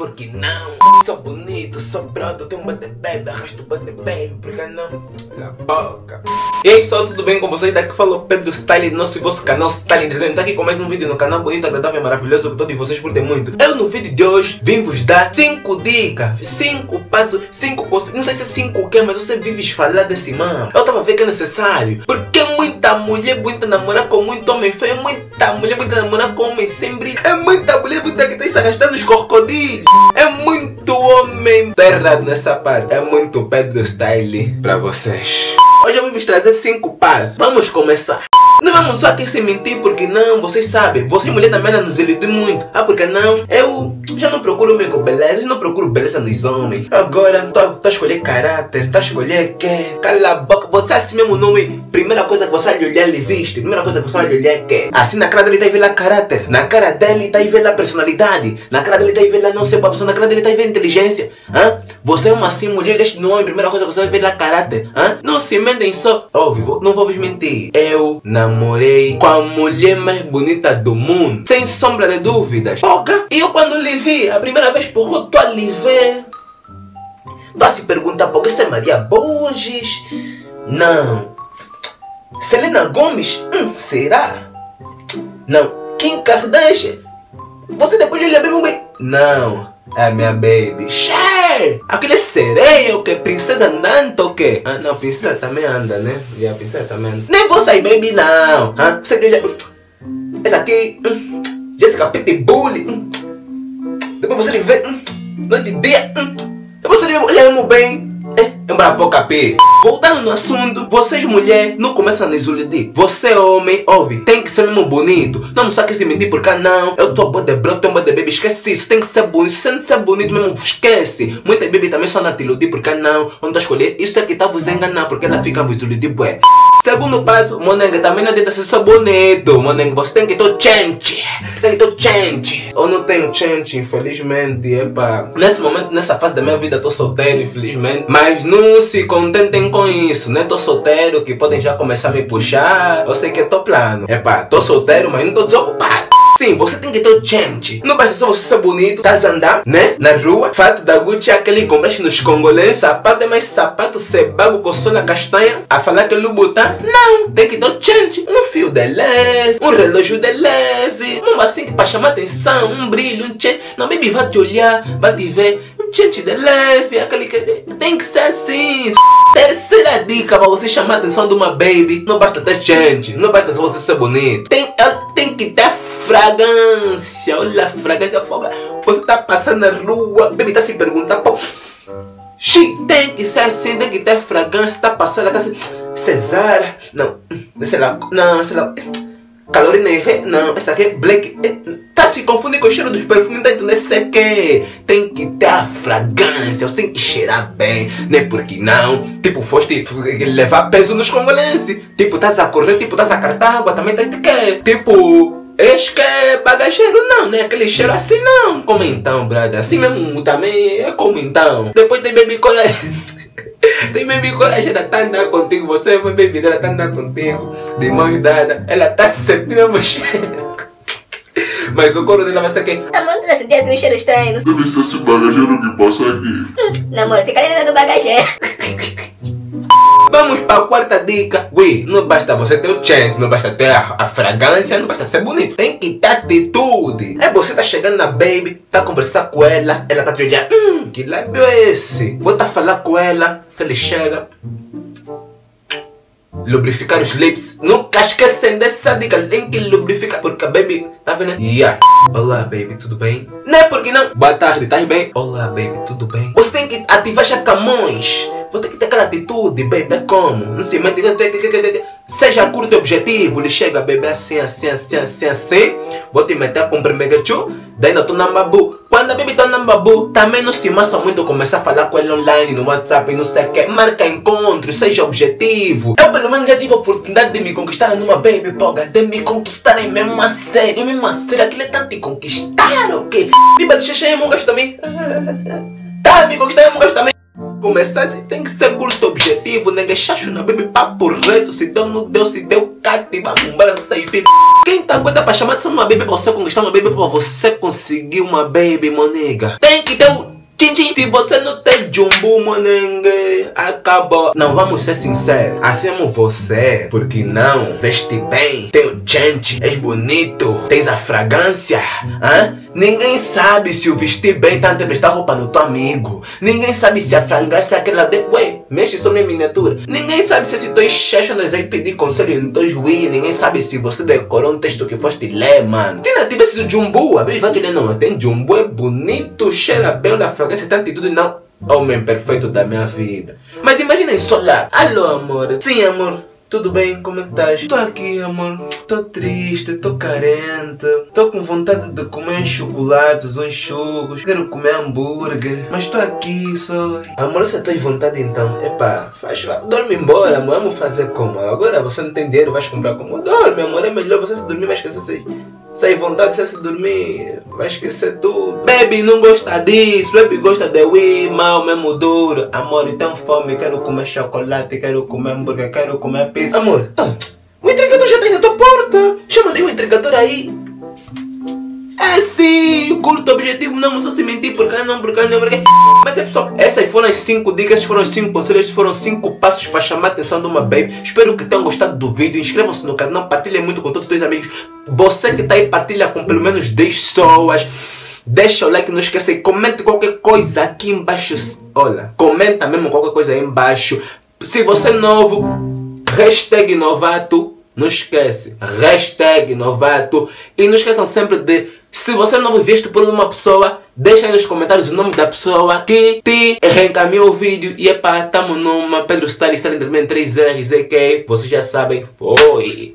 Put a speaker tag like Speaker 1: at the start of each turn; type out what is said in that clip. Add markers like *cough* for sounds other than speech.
Speaker 1: porque não? Sou bonito, sou pronto, tenho um bate bebe, arrasto bate bebe, porque não? La boca. E aí pessoal, tudo bem com vocês? Daqui falou Pedro Style nosso e vosso canal Style Entretenimento. Tá aqui com mais um vídeo no canal bonito, agradável e maravilhoso que todos vocês curtem muito. Eu no vídeo de hoje vim vos dar 5 dicas, 5 passos, 5 conselhos. Não sei se é 5 o que, mas você vives falar desse mano. Eu tava vendo que é necessário. Porque muita mulher, muita namorar com muito homem feio, muita mulher, muita namorar com homem sem brilho. É muita mulher, muita que está gastando os crocodilos. É muito homem. Tá errado nessa parte. É muito Pedro Style pra vocês. Hoje eu vim vos trazer 5 passos. Vamos começar. Não vamos só aqui se mentir porque não, vocês sabem, vocês mulher também não nos iludem muito. Ah, porque não? Eu já não procuro mesmo beleza, eu não procuro beleza nos homens. Agora, tô, tô a escolher caráter, tô a escolher que? Cala a boca, você assim mesmo nome. Primeira coisa que você vai olhar, ele viste. Primeira coisa que você vai olhar é que? Assim na cara dele tá aí ver lá caráter, na cara dele tá aí ver lá personalidade, na cara dele tá aí ver lá não ser boa pessoa, na cara dele tá aí ver inteligência. Hã? Você é uma assim mulher deste nome, primeira coisa que você vai ver lá caráter. Hã? Não se mentem só. Óbvio, não vou vos mentir. Eu namorei com a mulher mais bonita do mundo, sem sombra de dúvidas. Porra, e eu quando lhe vi, a primeira vez, tô a lhe ver. A se perguntar, por que você é Maria Borges? Não. Selena Gomes? Hum, será? Não. Kim Kardashian? Você depois olha bem bem? Não. É minha baby. Cher! Aquele sereia o que? Princesa andante o quê? Ah, não, princesa também anda, né? E a princesa também anda. Nem vou sair baby não. Ah, você olha... Essa aqui... Hum, Jessica Pitbull. Hum. Depois você vê... Hum, noite e dia... Hum. Depois você olha muito bem... É, embora pouca P. Voltando no assunto, vocês mulher não começam a nos iludir. Você homem, ouve, tem que ser mesmo bonito. Não só que se mentir porque não. Eu tô boa de branco, tenho boa de baby, esquece isso. Tem que ser bonito. Se não ser bonito mesmo, esquece. Muita baby também só não te iludir porque não. Onde tá escolher, isso é que tá vos enganar porque ela fica vos iludir, bué. Segundo passo, monenga também não adianta ser só bonito. Monenga, você tem que ter change. Tem que ter change. Eu não tenho change, infelizmente. Epa. Nesse momento, nessa fase da minha vida, tô solteiro, infelizmente. Mas não se contentem com isso, né? Tô solteiro, que podem já começar a me puxar. Eu sei que é tô plano. Epa, tô solteiro, mas não tô desocupado. Sim, você tem que ter o change. Não basta só você ser bonito, tá andar, né? Na rua. Fato da Gucci é aquele que compraste nos congolês. Sapato é mais sapato, cebago com sola castanha. A falar que é Louboutin. Não, tem que ter o change. Um fio de leve, um relógio de leve. Um assim pra chamar atenção, um brilho, um change. Não, baby, vai te olhar, vai te ver. Um change de leve, aquele que tem que ser assim. Terceira dica pra você chamar a atenção de uma baby. Não basta ter change, não basta só você ser bonito. Tem, tem que ter fragrância, olha a fragrância foga. Você tá passando na rua, baby tá se perguntando, pô. Tem que ser assim, tem que ter fragrância, tá passando, tá assim. Cesara, não, sei lá, não, sei lá. Calorina, não, essa aqui é black. Tá se confundindo com o cheiro dos perfumes, tá entendendo? Esse aqui tem que ter a fragrância, você tem que cheirar bem, né? Porque não, tipo, foste levar peso nos congolenses. Tipo, estás a correr, tipo, estás a cartar água, também tem que, tipo, Eis que é bagageiro, não, né? Aquele cheiro assim, não. Como então, brother? Assim mesmo também é como então. Depois tem baby cola. *laughs* tem baby cola, ela tá andando contigo. Você é uma baby dela, tá andando contigo. De mão dada. Ela tá sentindo o cheiro. *laughs* Mas o coro dela vai ser que.
Speaker 2: Amor, tu tá sentindo assim um cheiro estranho?
Speaker 3: Deve ser esse bagageiro que passa aqui.
Speaker 2: Não, amor, você cai dentro do bagageiro. *laughs*
Speaker 1: Vamos para a quarta dica. Ui, não basta você ter o chance, não basta ter a, a, fragrância, não basta ser bonito. Tem que ter atitude. É você tá chegando na baby, tá conversando com ela, ela tá te olhando. Hum, que lábio é esse? Vou tá falar com ela, ele chega. Lubrificar os lips. Nunca esquecem dessa dica. Tem que lubrificar. Porque a baby, tá vendo? Yeah. Olá, baby, tudo bem? Não é porque não. Boa tarde, tá bem? Olá, baby, tudo bem? Você tem que ativar já camões. Você tem que ter aquela atitude, baby, é como? Não se mete. Seja curto objetivo, ele chega, baby, assim, assim, assim, assim, assim. Vou te meter com primeiro tchu, daí ainda tô na babu. Quando a baby tá na babu, também não se massa muito começar a falar com ele online, no WhatsApp, não sei o que. Marca encontro, seja objetivo. Eu pelo menos já tive a oportunidade de me conquistar numa baby, poga, de me conquistarem mesmo a sério, mesmo a sério. Aquilo é tanto te conquistar, o quê? Biba de xixi, eu gosto também. *laughs* Tá, me conquistar, eu gosto também. Começar assim, tem que ser curto objetivo, ninguém chacho na baby papo reto, se deu, não deu, se deu, embora, não sei, filho. Quem muita coisa pra chamar de uma baby pra você conquistar uma baby pra você conseguir uma baby, moniga. Tem que ter o Tchim. Se você não tem jumbo, monengue, acabou. Não, vamos ser sinceros. Assim amo você, porque não veste bem, tem o gente, és bonito, tens a fragrância, hã? Ninguém sabe se o vestir bem tá a roupa no teu amigo. Ninguém sabe se a fragrância é aquela de. Ué, mexe só minha miniatura. Ninguém sabe se esse dois chechas aí pedir conselho no dois Wii. Ninguém sabe se você decorou um texto que foste ler, mano. Se não tivesse o jumbo, a vai dizer, não, tem jumbo, é bonito, cheira bem, da fragrância, tá tudo não. Homem perfeito da minha vida. Mas imaginem só lá. Alô, amor. Sim, amor. Tudo bem? Como é que estás? Tô aqui, amor. Tô triste, tô carente. Tô com vontade de comer chocolates, uns churros. Quero comer hambúrguer. Mas tô aqui só. Amor, você tem vontade então? Epa, faz. Dorme embora, amor. Vamos fazer como? Agora você não tem dinheiro, vais comprar como? Dorme, amor. É melhor você se dormir, vai esquecer sem vontade de se dormir, vai esquecer tudo. Baby não gosta disso, baby gosta de Wii, mal mesmo duro. Amor, e tenho fome, quero comer chocolate, quero comer hambúrguer, quero comer pizza. Amor, ah, o entregador já tem na tua porta. Chama de um entregador aí. É sim, curto objetivo, não precisa se mentir, porque não, porque não, porque... foram as 5 dicas, foram os 5 conselhos, foram 5 passos para chamar a atenção de uma baby. Espero que tenham gostado do vídeo, inscrevam-se no canal, partilhem muito com todos os teus amigos. Você que está aí, partilha com pelo menos 10 pessoas. Deixa o like, não esqueça e comente qualquer coisa aqui embaixo. Olha, comenta mesmo qualquer coisa aí embaixo. Se você é novo, hashtag novato. Não esquece, hashtag novato. E não esqueçam sempre de, se você não foi visto por uma pessoa, deixa aí nos comentários o nome da pessoa que te reencaminhou o vídeo. E epá, tamo numa Pedro Style 3 R's, ok? Vocês já sabem, foi!